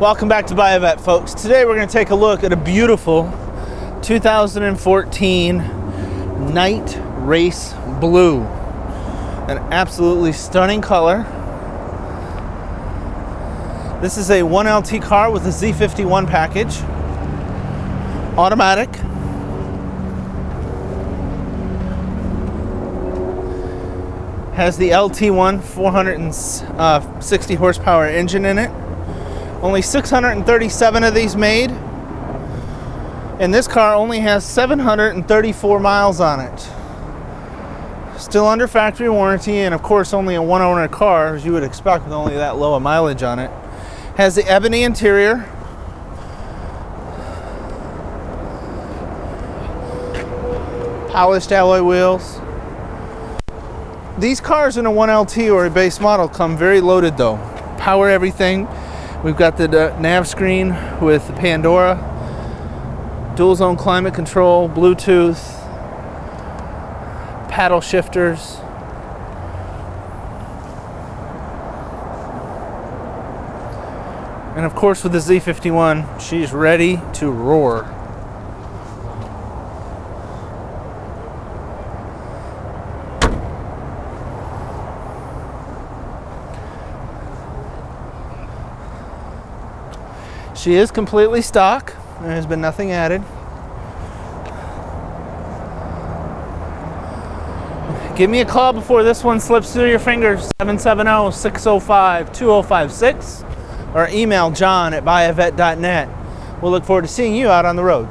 Welcome back to Buy-A-Vette, folks. Today we're going to take a look at a beautiful 2014 Night Race Blue. An absolutely stunning color. This is a 1LT car with a Z51 package. Automatic. Has the LT1 460 uh, horsepower engine in it. Only 637 of these made. And this car only has 734 miles on it. Still under factory warranty, and of course, only a one owner car, as you would expect with only that low a mileage on it. Has the ebony interior. Polished alloy wheels. These cars in a 1LT or a base model come very loaded though. Power everything, We've got the nav screen with the Pandora, dual zone climate control, Bluetooth, paddle shifters. And of course with the Z51, she's ready to roar. She is completely stock. There has been nothing added. Give me a call before this one slips through your fingers, 770-605-2056, or email john at buyavette.net. We'll look forward to seeing you out on the road.